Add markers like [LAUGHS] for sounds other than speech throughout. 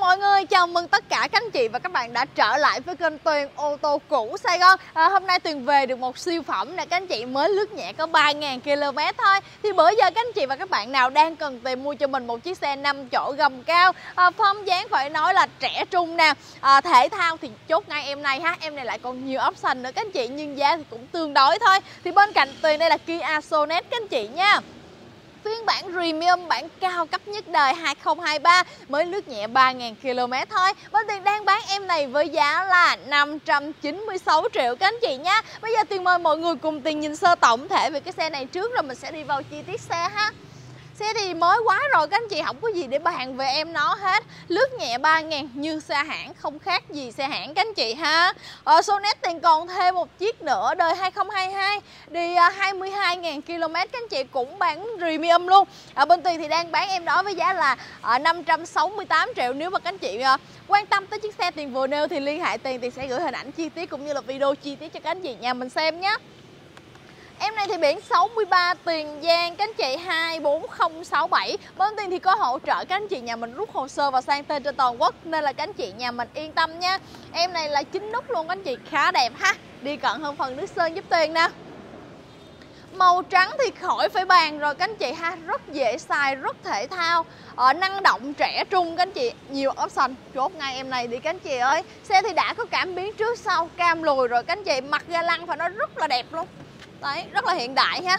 mọi người, chào mừng tất cả các anh chị và các bạn đã trở lại với kênh Tuyền ô tô cũ Sài Gòn. À, Hôm nay Tuyền về được một siêu phẩm nè các anh chị mới lướt nhẹ có 3.000 km thôi. Thì bữa giờ các anh chị và các bạn nào đang cần tìm mua cho mình một chiếc xe 5 chỗ gầm cao à, Phong dáng phải nói là trẻ trung nè à, Thể thao thì chốt ngay em này ha. Em này lại còn nhiều option nữa các anh chị Nhưng giá thì cũng tương đối thôi. Thì bên cạnh Tuyền đây là Kia Sonet các anh chị nha phiên bản Premium bản cao cấp nhất đời 2023 mới lướt nhẹ 3.000 km thôi. Bên Tuyền đang bán em này với giá là 596 triệu các anh chị nha. Bây giờ Tuyền mời mọi người cùng Tuyền nhìn sơ tổng thể về cái xe này trước rồi mình sẽ đi vào chi tiết xe ha. Xe thì mới quá rồi, các anh chị không có gì để bàn về em nó hết. Lướt nhẹ 3 ngàn như xe hãng, không khác gì xe hãng, các anh chị ha. Ở Sonet tiền còn thêm một chiếc nữa, đời 2022 Đi à, 22 ngàn km, các anh chị, cũng bán premium luôn. Ở bên Tuyền thì đang bán em đó với giá là ờ, 568 triệu. Nếu mà các anh chị ờ, quan tâm tới chiếc xe tiền vừa nêu thì liên hệ tiền thì sẽ gửi hình ảnh chi tiết cũng như là video chi tiết cho các anh chị nhà mình xem nhé Em này thì biển 63 Tiền Giang các anh chị 24067 Bên Tiền thì có hỗ trợ các anh chị nhà mình rút hồ sơ và sang tên trên toàn quốc Nên là các anh chị nhà mình yên tâm nha. Em này là chính nút luôn các anh chị khá đẹp ha. Đi cận hơn phần nước sơn giúp Tiền nè. Màu trắng thì khỏi phải bàn rồi các anh chị ha Rất dễ xài, rất thể thao. Ở Năng động, trẻ trung các anh chị Nhiều option, chốt ngay em này đi các anh chị ơi. Xe thì đã có cảm biến trước sau, cam lùi rồi các anh chị Mặt ga lăng phải nó rất là đẹp luôn đấy, rất là hiện đại ha.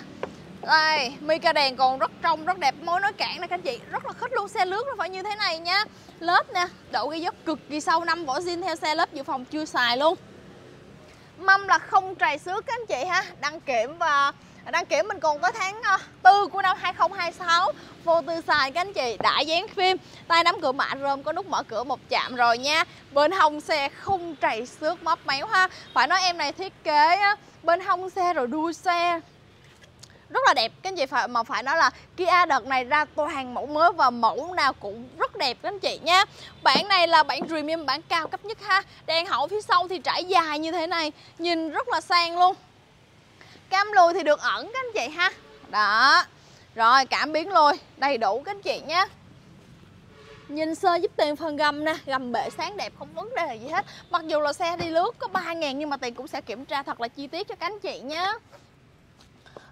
Đây mica đèn còn rất trong, rất đẹp. Mối nói cản nè, các anh chị. Rất là khích luôn, xe lướt nó phải như thế này nha. Lớp nè độ ghi dốc cực kỳ sâu, năm vỏ zin theo xe lớp dự phòng chưa xài luôn. Mâm là không trầy xước các anh chị ha. Đăng kiểm và đăng kiểm mình còn tới tháng ờ, 4 của năm 2026 vô tư xài các anh chị, đã dán phim, tay nắm cửa mạ rơm có nút mở cửa một chạm rồi nha. Bên hông xe không trầy xước móc méo ha. Phải nói em này thiết kế bên hông xe rồi đuôi xe. Rất là đẹp, các anh chị phải, mà phải nói là Kia đợt này ra toàn mẫu mới và mẫu nào cũng rất đẹp, các anh chị nha. Bản này là bản premium bản cao cấp nhất ha. Đèn hậu phía sau thì trải dài như thế này, nhìn rất là sang luôn cam lùi thì được ẩn các anh chị ha. Đó. Rồi, cảm biến lùi, đầy đủ các anh chị nhé. Nhìn sơ giúp tiền phần gầm nè, Gầm bệ sáng đẹp không vấn đề gì hết. Mặc dù là xe đi lướt có 3 ngàn Nhưng mà tiền cũng sẽ kiểm tra thật là chi tiết cho các anh chị nhé.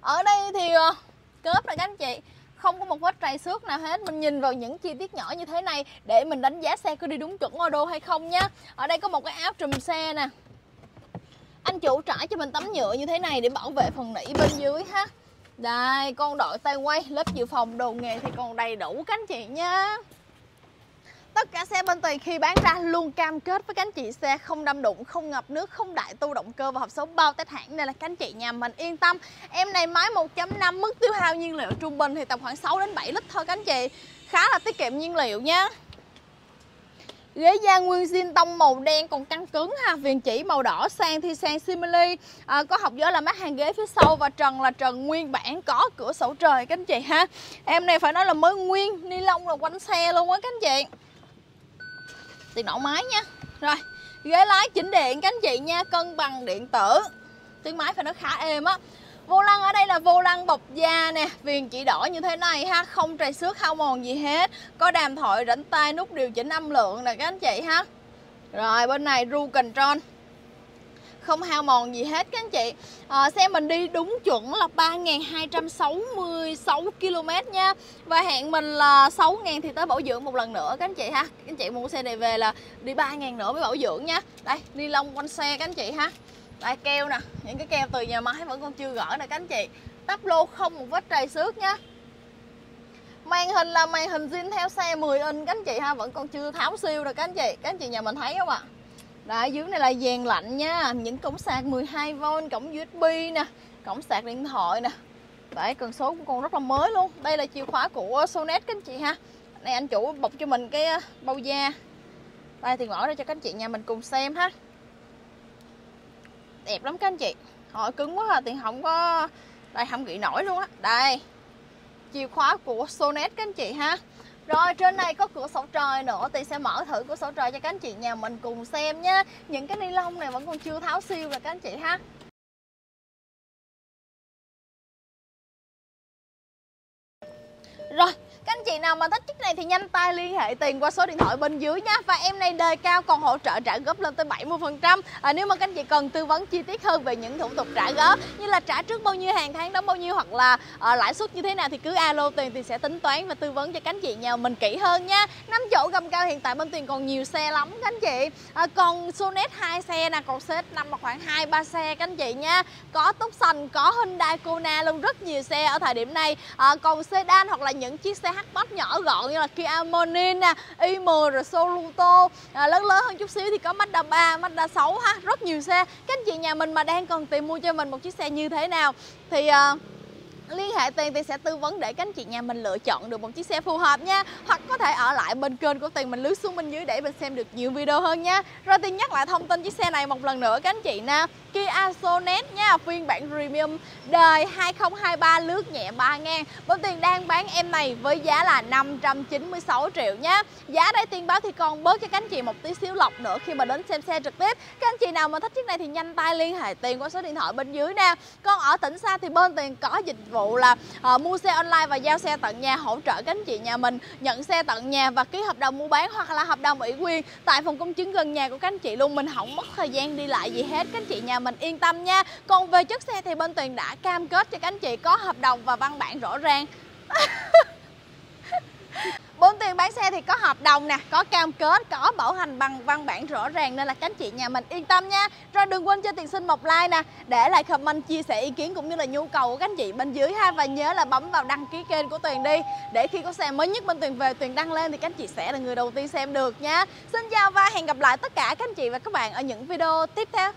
Ở đây thì ờ, cớp là các anh chị. Không có một vết trầy xước nào hết. Mình nhìn vào những chi tiết nhỏ như thế này để mình đánh giá xe có đi đúng chuẩn ô đô hay không nhé. Ở đây có một cái áo trùm xe nè anh chủ trải cho mình tấm nhựa như thế này để bảo vệ phần nỉ bên dưới ha đây con đội tay quay lớp dự phòng đồ nghề thì còn đầy đủ các anh chị nha Tất cả xe bên Tùy khi bán ra luôn cam kết với các anh chị xe không đâm đụng, không ngập nước, không đại tu động cơ và hộp số bao test hãng nên là các anh chị nhà mình yên tâm. Em này máy 1.5 mức tiêu hao nhiên liệu trung bình thì tầm khoảng 6 đến 7 lít thôi các anh chị. Khá là tiết kiệm nhiên liệu nha. Ghế da nguyên zin tông màu đen còn căng cứng ha. Viền chỉ màu đỏ sang thi sang simili à, Có học gió là mát hàng ghế phía sau Và trần là trần nguyên bản có cửa sổ trời các anh chị ha. Em này phải nói là mới nguyên Ni lông là quanh xe luôn á các anh chị. Tiền nổ máy nha. Rồi ghế lái chỉnh điện các anh chị nha Cân bằng điện tử. Tiếng máy phải nói khá êm á. Vô lăng ở đây là vô lăng bọc da nè. Viền chỉ đỏ như thế này ha Không trầy xước hao mòn gì hết. Có đàm thoại rảnh tay nút điều chỉnh âm lượng nè các anh chị ha. Rồi bên này ru control. Không hao mòn gì hết các anh chị. À, Xe mình đi đúng chuẩn là 3.266 km nha. Và hẹn mình là 6.000 thì tới bảo dưỡng một lần nữa các anh chị ha. Các anh chị mua xe này về là đi 3.000 nữa mới bảo dưỡng nha. Đây, ni lông quanh xe các anh chị ha. Đây keo nè, những cái keo từ nhà máy vẫn còn chưa gỡ nè các anh chị. Tắp lô không một vết trầy xước nha Màn hình là màn hình zin theo xe 10 inch các anh chị ha Vẫn còn chưa tháo siêu rồi các anh chị. Các anh chị nhà mình thấy không ạ? À? Đấy, dưới này là dàn lạnh nha. Những cổng sạc 12V, cổng USB nè Cổng sạc điện thoại nè. Đấy, cần số cũng còn rất là mới luôn. Đây là chìa khóa của Sonet các anh chị ha. Này anh chủ bọc cho mình cái à, bao da. Đây thì mở ra cho các anh chị nhà mình cùng xem ha. Đẹp lắm các anh chị. Hỏi cứng quá à, tiền không có Đây không nghĩ nổi luôn á. Đây Chìa khóa của Sonet các anh chị ha. Rồi trên này có cửa sổ trời nữa thì sẽ mở thử cửa sổ trời cho các anh chị nhà mình cùng xem nhé Những cái ni lông này vẫn còn chưa tháo siêu rồi các anh chị ha. Rồi chị nào mà thích chiếc này thì nhanh tay liên hệ tiền qua số điện thoại bên dưới nha. Và em này đời cao còn hỗ trợ trả góp lên tới 70% à, Nếu mà các anh chị cần tư vấn chi tiết hơn về những thủ tục trả góp Như là trả trước bao nhiêu hàng tháng đóng bao nhiêu hoặc là à, lãi suất như thế nào thì cứ alo tiền thì sẽ tính toán và tư vấn cho các anh chị nhà mình kỹ hơn nha. Năm chỗ gầm cao hiện tại bên tiền còn nhiều xe lắm các anh chị. À, Còn Sonet hai xe nè, còn Set năm là khoảng hai ba xe các anh chị nha. Có Tucson, có Hyundai Kona luôn rất nhiều xe ở thời điểm này. À, Còn sedan hoặc là những chiếc xe hatchback nhỏ gọn như là Kia Morning nè, i10 rồi Soluto. À, Lớn lớn hơn chút xíu thì có Mazda 3, Mazda 6 ha Rất nhiều xe. Các anh chị nhà mình mà đang cần tìm mua cho mình một chiếc xe như thế nào Thì... Uh, liên hệ tiền thì sẽ tư vấn để các anh chị nhà mình lựa chọn được một chiếc xe phù hợp nha. Hoặc có thể ở lại bên kênh của tiền mình lướt xuống bên dưới để mình xem được nhiều video hơn nha. Rồi tiền nhắc lại thông tin chiếc xe này một lần nữa các anh chị nè. Kia Sonet nha, phiên bản premium đời 2023 lướt nhẹ 3 ngàn bên tiền đang bán em này với giá là 596 triệu nha. Giá đây tiền báo thì còn bớt cho các anh chị một tí xíu lọc nữa khi mà đến xem xe trực tiếp. Các anh chị nào mà thích chiếc này thì nhanh tay liên hệ tiền qua số điện thoại bên dưới nè. Còn ở tỉnh xa thì bên tiền có dịch vụ vụ là uh, mua xe online và giao xe tận nhà hỗ trợ các anh chị nhà mình nhận xe tận nhà và ký hợp đồng mua bán hoặc là hợp đồng ủy quyền tại phòng công chứng gần nhà của các anh chị luôn. Mình không mất thời gian đi lại gì hết các anh chị nhà mình yên tâm nha. Còn về chất xe thì bên tuyền đã cam kết cho các anh chị có hợp đồng và văn bản rõ ràng. [LAUGHS] Bốn tiền bán xe thì có hợp đồng nè, có cam kết, có bảo hành bằng văn bản rõ ràng nên là các anh chị nhà mình yên tâm nha. Rồi đừng quên cho tiền xin một like nè, để lại comment chia sẻ ý kiến cũng như là nhu cầu của các anh chị bên dưới ha và nhớ là bấm vào đăng ký kênh của Tuyền đi để khi có xe mới nhất bên Tuyền về Tuyền đăng lên thì các anh chị sẽ là người đầu tiên xem được nha. Xin chào và hẹn gặp lại tất cả các anh chị và các bạn ở những video tiếp theo.